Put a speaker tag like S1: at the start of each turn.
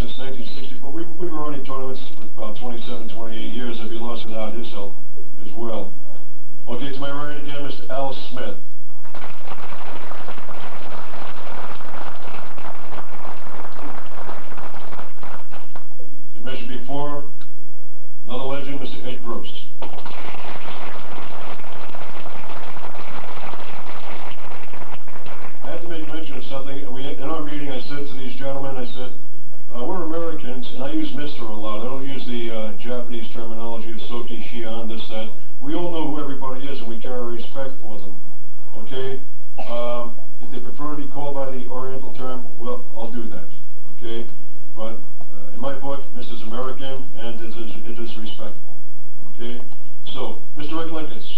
S1: since 1960, but we've been running tournaments for about 27, 28 years. I'd be lost without his help as well. Okay, to my right again, Mr. Al Smith. As I mentioned before, another legend, Mr. I have to make mention of something, we, Shihan, this, that. We all know who everybody is, and we carry respect for them. Okay? Um, if they prefer to be called by the Oriental term, well, I'll do that. Okay? But uh, in my book, Mr. is American, and it is, it is respectful. Okay? So, Mr. Rick Lenchus.